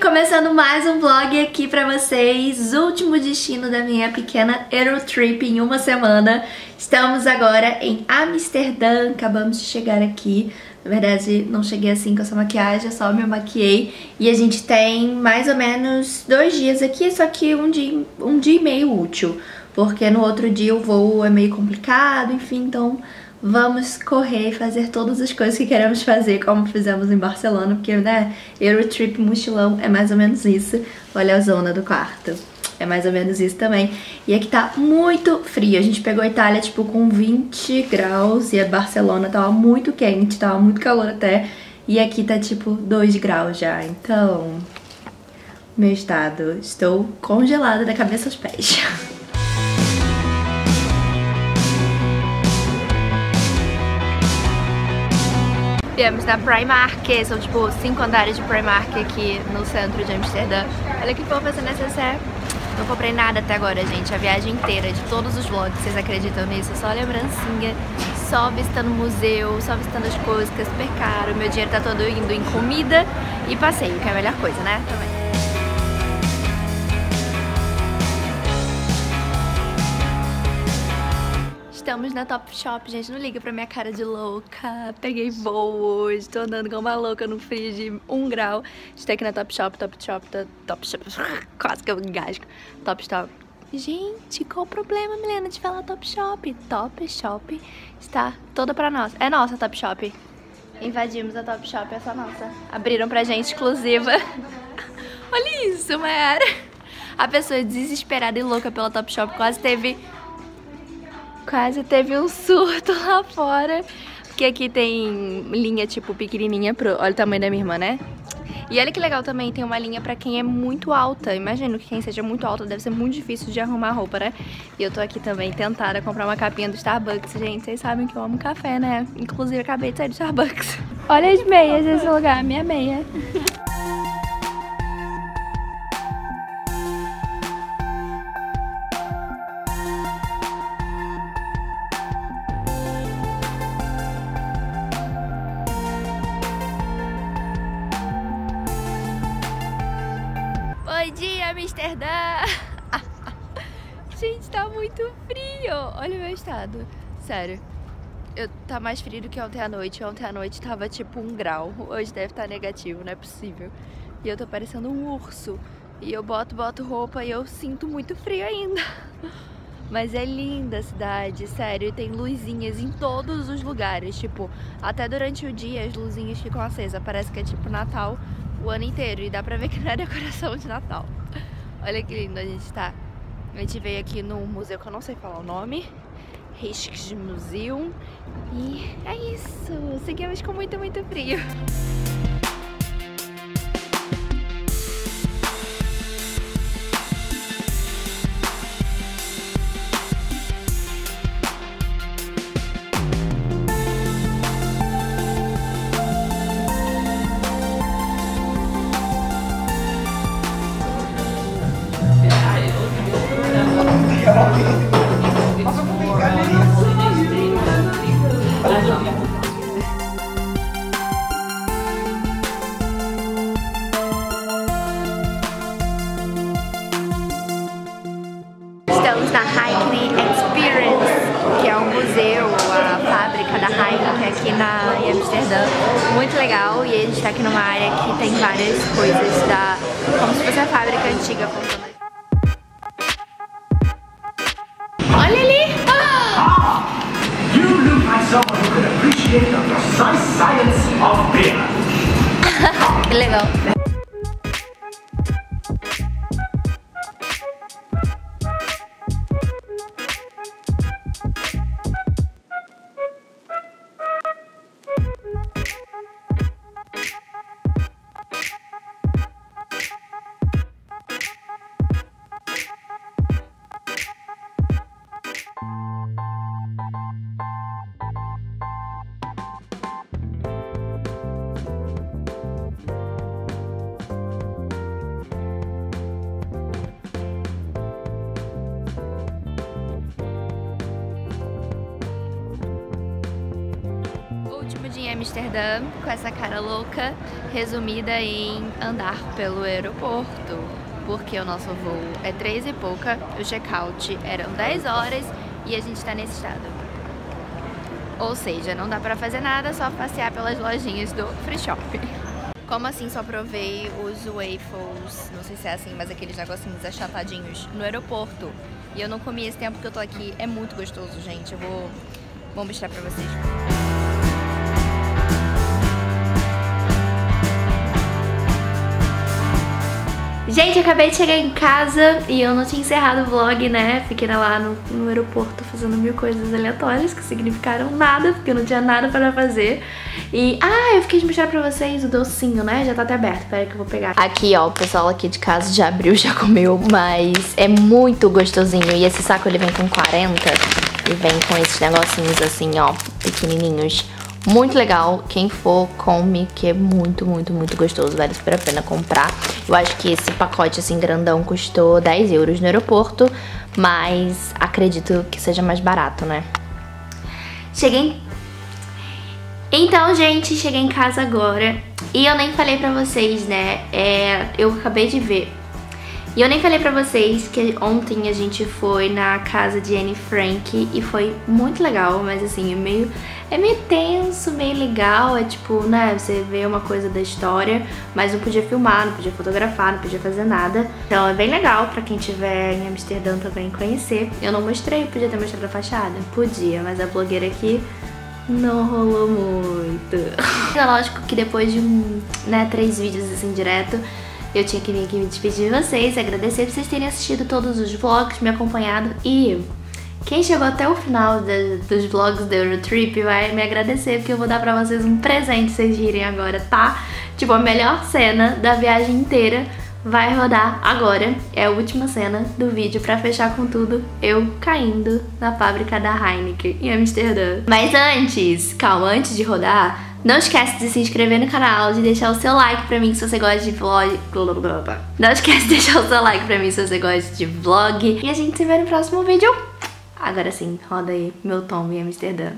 começando mais um vlog aqui pra vocês, último destino da minha pequena Eurotrip em uma semana. Estamos agora em Amsterdã, acabamos de chegar aqui. Na verdade, não cheguei assim com essa maquiagem, só me maquiei. E a gente tem mais ou menos dois dias aqui, só que um dia, um dia e meio útil. Porque no outro dia o voo é meio complicado, enfim, então vamos correr e fazer todas as coisas que queremos fazer, como fizemos em Barcelona, porque, né, Eurotrip mochilão é mais ou menos isso. Olha a zona do quarto. É mais ou menos isso também. E aqui tá muito frio. A gente pegou a Itália, tipo, com 20 graus e a Barcelona tava muito quente, tava muito calor até. E aqui tá, tipo, 2 graus já. Então, meu estado, estou congelada da cabeça aos pés. Viemos na Primark, são tipo cinco andares de Primark aqui no centro de Amsterdã. Olha que fofa essa necessaire. Não comprei nada até agora, gente. A viagem inteira, de todos os vlogs, vocês acreditam nisso? Só lembrancinha, só visitando museu, só visitando as coisas, que é super caro. Meu dinheiro tá todo indo em comida e passeio, que é a melhor coisa, né? Também. Estamos na Top Shop, gente, não liga pra minha cara de louca. Peguei voo hoje, tô andando como uma louca no frio de um grau. Estou aqui na Top Shop, Top Shop, Top Shop, quase que eu engasgo. Top Shop. Gente, qual o problema, Milena, de falar Top Shop? Top Shop está toda pra nós. É nossa Top Shop. Invadimos a Top Shop, essa nossa. Abriram pra gente exclusiva. Olha isso, Mayara. A pessoa desesperada e louca pela Top Shop quase teve quase teve um surto lá fora. Porque aqui tem linha, tipo, pequenininha pro... Olha o tamanho da minha irmã, né? E olha que legal também, tem uma linha pra quem é muito alta. Imagino que quem seja muito alta deve ser muito difícil de arrumar roupa, né? E eu tô aqui também tentada comprar uma capinha do Starbucks. Gente, vocês sabem que eu amo café, né? Inclusive, acabei de sair do Starbucks. Olha as meias nesse lugar, minha meia. Amsterdã! Gente, tá muito frio! Olha o meu estado. Sério. Eu, tá mais frio do que ontem à noite. Ontem à noite tava tipo um grau. Hoje deve estar tá negativo, não é possível. E eu tô parecendo um urso. E eu boto, boto roupa e eu sinto muito frio ainda. Mas é linda a cidade, sério. E tem luzinhas em todos os lugares. Tipo, até durante o dia as luzinhas ficam acesas. Parece que é tipo Natal o ano inteiro. E dá pra ver que não é decoração de Natal. Olha que lindo a gente tá. A gente veio aqui no museu que eu não sei falar o nome. Rijksmuseum. E é isso. Seguimos com muito, muito frio. Estamos na Heineken Experience, que é um museu, a fábrica da Heineken aqui na, em Amsterdã. Muito legal e a gente está aqui numa área que tem várias coisas da, como se fosse a fábrica antiga. Olha! Ah! You look like someone who can appreciate the precise science of beer. Amsterdã com essa cara louca, resumida em andar pelo aeroporto. Porque o nosso voo é três e pouca, o check-out eram 10 horas e a gente tá nesse estado. Ou seja, não dá pra fazer nada, só passear pelas lojinhas do Free Shop. Como assim só provei os waffles, não sei se é assim, mas aqueles negocinhos achatadinhos no aeroporto. E eu não comi esse tempo que eu tô aqui. É muito gostoso, gente. Eu vou, vou mostrar pra vocês. Gente, acabei de chegar em casa e eu não tinha encerrado o vlog, né? Fiquei lá no, no, aeroporto fazendo mil coisas aleatórias que significaram nada, porque eu não tinha nada para fazer. E, ah, eu fiquei de mostrar pra vocês o docinho, né? Já tá até aberto, peraí que eu vou pegar. Aqui, ó, o pessoal aqui de casa já abriu, já comeu, mas é muito gostosinho. E esse saco, ele vem com 40 e vem com esses negocinhos assim, ó, pequenininhos. Muito legal, quem for come, que é muito, muito, muito gostoso, vale super a pena comprar. Eu acho que esse pacote assim grandão custou 10 euros no aeroporto, mas acredito que seja mais barato, né? Cheguei... Então, gente, cheguei em casa agora e eu nem falei pra vocês, né, é, eu acabei de ver e eu nem falei pra vocês que ontem a gente foi na casa de Anne Frank e foi muito legal, mas assim, é meio, é meio tenso, meio legal, é tipo, né, você vê uma coisa da história, mas não podia filmar, não podia fotografar, não podia fazer nada. Então é bem legal pra quem estiver em Amsterdã também conhecer. Eu não mostrei, podia ter mostrado a fachada? Podia, mas a blogueira aqui não rolou muito. É lógico que depois de, né, três vídeos assim direto, eu tinha que vir aqui me despedir de vocês, agradecer por vocês terem assistido todos os vlogs, me acompanhado e quem chegou até o final de, dos vlogs do Eurotrip vai me agradecer porque eu vou dar pra vocês um presente vocês rirem agora, tá? Tipo, a melhor cena da viagem inteira vai rodar agora. É a última cena do vídeo pra fechar com tudo, eu caindo na fábrica da Heineken em Amsterdã. Mas antes, calma, antes de rodar, não esquece de se inscrever no canal, de deixar o seu like pra mim se você gosta de vlog. Não esquece de deixar o seu like pra mim se você gosta de vlog. E a gente se vê no próximo vídeo. Agora sim, roda aí meu tom em Amsterdã.